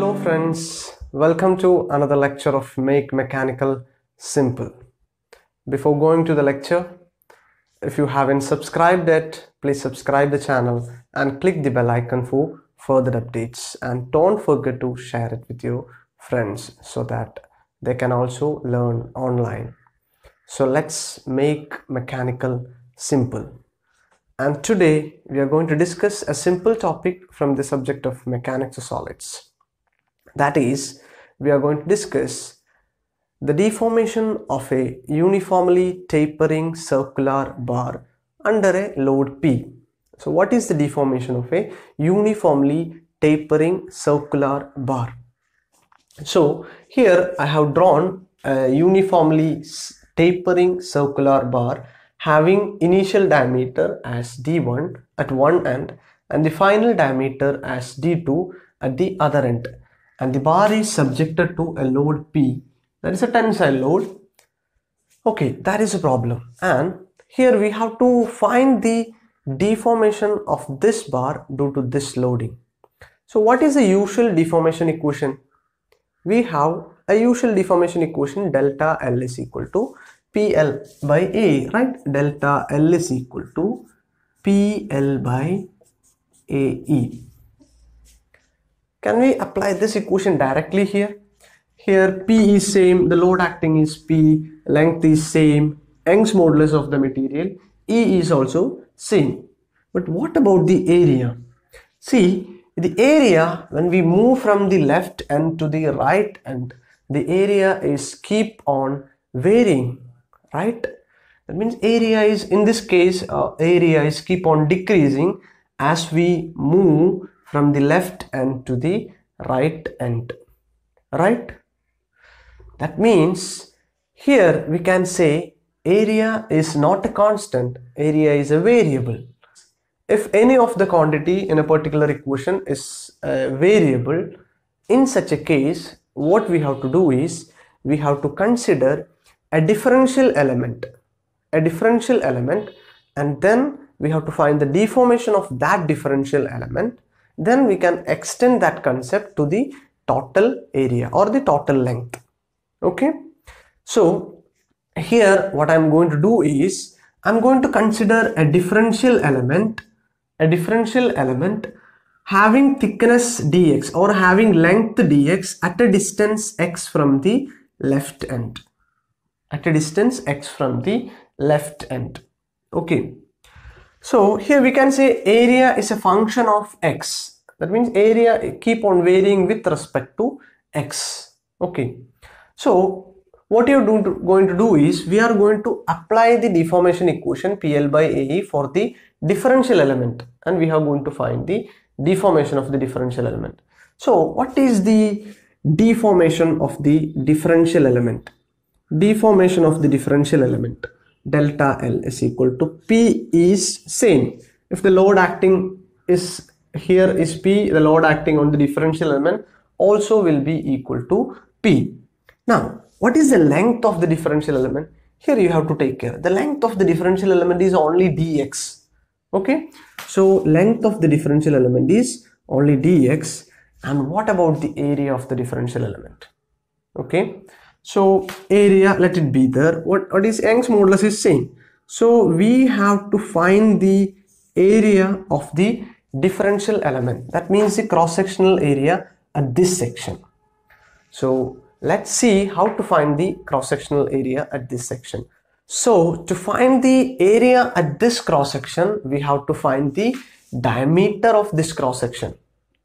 Hello friends, welcome to another lecture of Make Mechanical Simple. Before going to the lecture, if you haven't subscribed yet, please subscribe the channel and click the bell icon for further updates and don't forget to share it with your friends so that they can also learn online. So let's make mechanical simple. And today we are going to discuss a simple topic from the subject of mechanics of solids. That is, we are going to discuss the deformation of a uniformly tapering circular bar under a load P. So what is the deformation of a uniformly tapering circular bar? So here I have drawn a uniformly tapering circular bar having initial diameter as d1 at one end and the final diameter as d2 at the other end and the bar is subjected to a load P. That is a tensile load. Okay that is a problem. And here we have to find the deformation of this bar due to this loading. So what is the usual deformation equation? We have a usual deformation equation delta L is equal to PL by A, right? Delta L is equal to PL by AE. Can we apply this equation directly here? Here P is same, the load acting is P, length is same, Young's modulus of the material, E is also same. But what about the area? See, the area when we move from the left end to the right end, the area is keep on varying right that means area is in this case uh, area is keep on decreasing as we move from the left end to the right end. Right? That means here we can say area is not a constant area is a variable. If any of the quantity in a particular equation is a variable in such a case what we have to do is we have to consider a differential element a differential element and then we have to find the deformation of that differential element then we can extend that concept to the total area or the total length. Okay? So here what i'm going to do is i'm going to consider a differential element a differential element having thickness dx or having length dx at a distance x from the left end. At a distance x from the left end. Okay so here we can say area is a function of x. That means area keep on varying with respect to x. Okay. So what you're going to do is we are going to apply the deformation equation pl by ae for the differential element. And we are going to find the deformation of the differential element. So what is the deformation of the differential element? Deformation of the differential element delta L is equal to P is same. If the load acting is here is P, the load acting on the differential element also will be equal to P. Now, what is the length of the differential element? Here you have to take care. The length of the differential element is only dx. Okay. So, length of the differential element is only dx. And what about the area of the differential element? Okay so area let it be there. What what is Young's modulus is saying? So we have to find the area of the differential element. That means the cross-sectional area at this section. So let's see how to find the cross-sectional area at this section. So to find the area at this cross-section we have to find the diameter of this cross-section.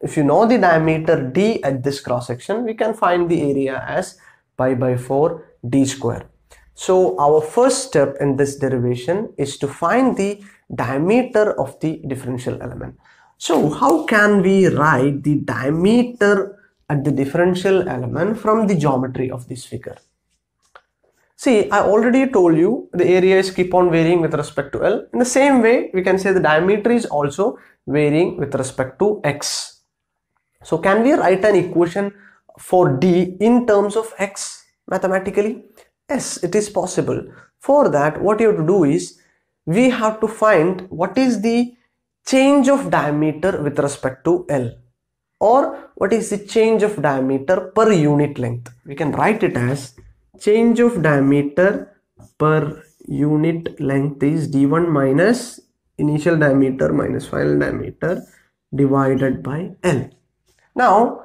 If you know the diameter d at this cross-section we can find the area as pi by 4 d square. So our first step in this derivation is to find the diameter of the differential element. So how can we write the diameter at the differential element from the geometry of this figure? See, I already told you the areas keep on varying with respect to L. In the same way, we can say the diameter is also varying with respect to X. So can we write an equation for d in terms of x mathematically? Yes, it is possible. For that, what you have to do is we have to find what is the change of diameter with respect to L or what is the change of diameter per unit length we can write it as change of diameter per unit length is d1 minus initial diameter minus final diameter divided by L. Now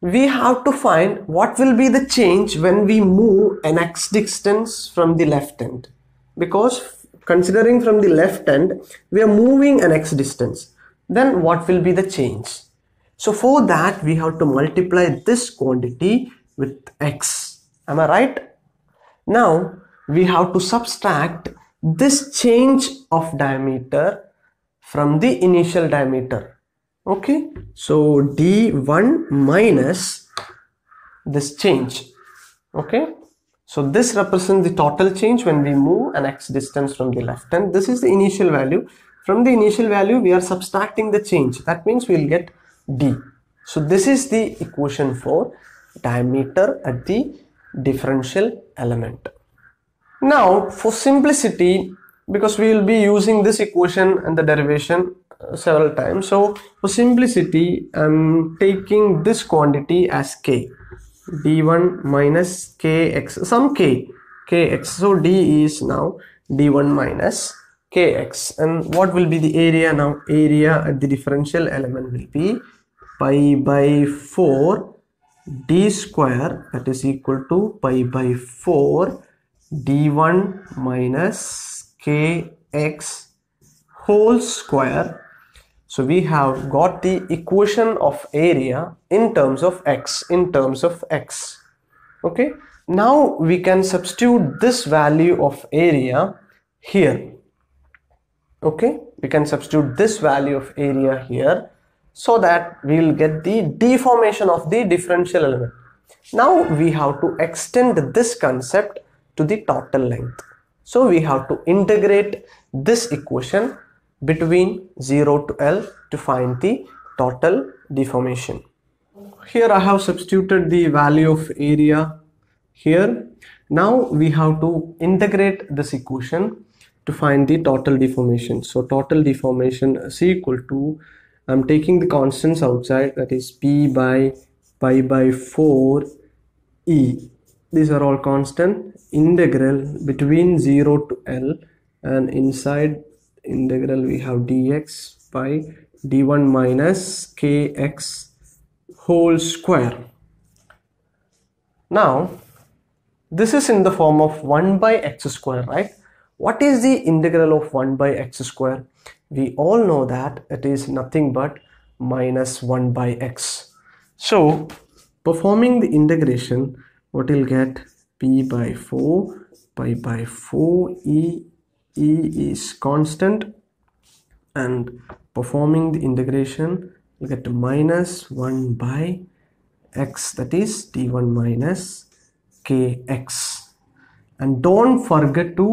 we have to find what will be the change when we move an x distance from the left end. Because considering from the left end we are moving an x distance. Then what will be the change? So for that we have to multiply this quantity with x. Am i right? Now we have to subtract this change of diameter from the initial diameter okay. So d1 minus this change. Okay. So this represents the total change when we move an x distance from the left and this is the initial value. From the initial value we are subtracting the change. That means we'll get d. So this is the equation for diameter at the differential element. Now for simplicity, because we will be using this equation and the derivation several times. So for simplicity, I'm taking this quantity as k. D1 minus kx some k kx so d is now d1 minus kx and what will be the area now? Area at the differential element will be pi by 4 d square that is equal to pi by 4 d1 minus kx whole square so we have got the equation of area in terms of x in terms of x. Okay? Now we can substitute this value of area here. Okay? We can substitute this value of area here so that we will get the deformation of the differential element. Now we have to extend this concept to the total length. So we have to integrate this equation between 0 to L to find the total deformation. Here I have substituted the value of area here. Now we have to integrate this equation to find the total deformation. So total deformation is equal to, I'm taking the constants outside that is P by pi by 4 E these are all constant integral between 0 to L and inside integral we have dx by d1 minus kx whole square. Now this is in the form of 1 by x square right? What is the integral of 1 by x square? We all know that it is nothing but minus 1 by x. So performing the integration what you'll get? P by 4 pi by 4 e e is constant and performing the integration you get minus 1 by x that is d1 minus kx and don't forget to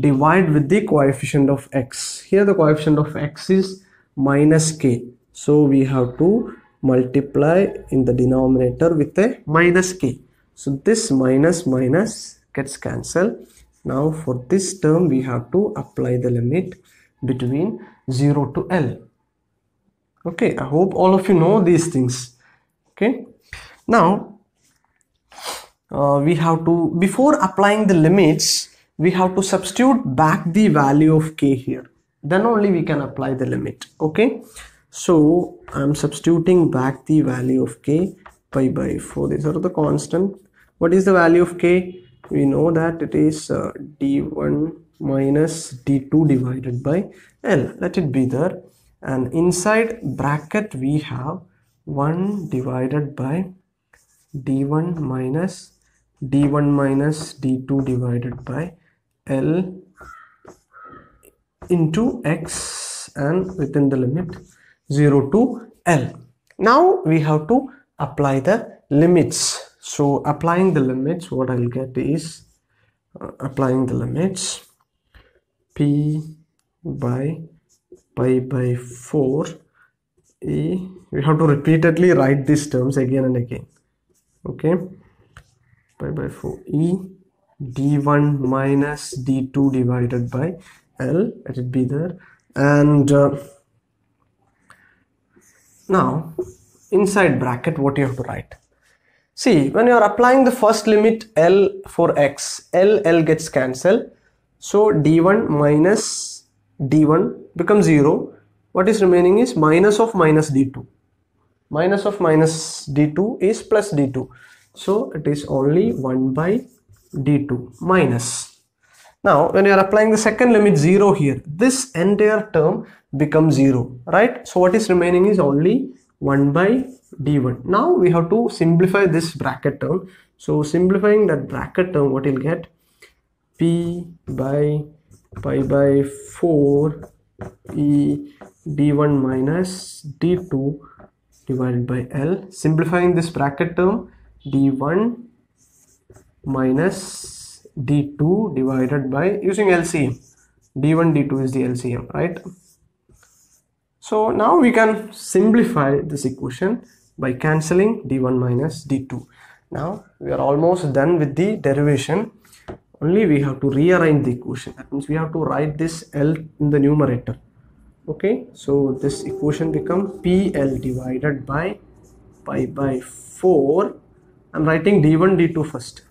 divide with the coefficient of x. Here the coefficient of x is minus k. So we have to multiply in the denominator with a minus k. So this minus minus gets cancelled. Now for this term we have to apply the limit between 0 to L. Okay, I hope all of you know these things. Okay, now uh, we have to, before applying the limits, we have to substitute back the value of k here. Then only we can apply the limit. Okay, so I'm substituting back the value of k pi by 4. These are the constant what is the value of k we know that it is uh, d1 minus d2 divided by l. Let it be there. And inside bracket we have 1 divided by d1 minus d1 minus d2 divided by l into x and within the limit 0 to l. Now we have to apply the limits so applying the limits what I'll get is uh, applying the limits p by pi by 4 e we have to repeatedly write these terms again and again okay? Pi by 4 e d1 minus d2 divided by l let it be there. And uh, now inside bracket what you have to write see when you are applying the first limit l for x l l gets cancelled. So d1 minus d1 becomes 0 what is remaining is minus of minus d2 minus of minus d2 is plus d2 so it is only 1 by d2 minus. Now when you are applying the second limit 0 here this entire term becomes 0 right? So what is remaining is only 1 by d1 now we have to simplify this bracket term. So simplifying that bracket term what you'll get? P by pi by 4 e d1 minus d2 divided by l. Simplifying this bracket term d1 minus d2 divided by using LCM d1 d2 is the LCM right so now we can simplify this equation by cancelling d1 minus d2 now we are almost done with the derivation. Only we have to rearrange the equation. That means we have to write this L in the numerator. Okay? So this equation become PL divided by pi by 4 I'm writing d1 d2 first.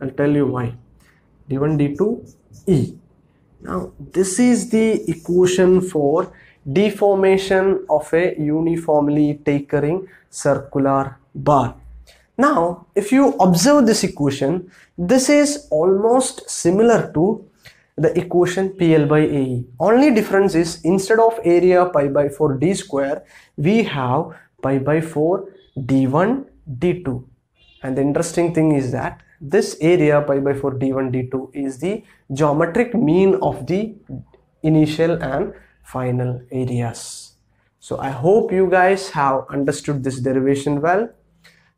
I'll tell you why. d1 d2 e. Now this is the equation for deformation of a uniformly tapering circular bar. Now if you observe this equation, this is almost similar to the equation PL by AE. Only difference is instead of area pi by 4 d square, we have pi by 4 d1 d2. And the interesting thing is that this area pi by 4 d1 d2 is the geometric mean of the initial and final areas. So i hope you guys have understood this derivation well.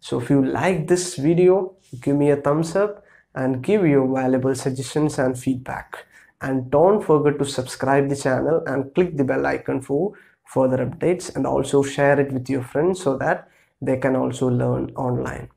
So if you like this video give me a thumbs up and give your valuable suggestions and feedback. And don't forget to subscribe the channel and click the bell icon for further updates and also share it with your friends so that they can also learn online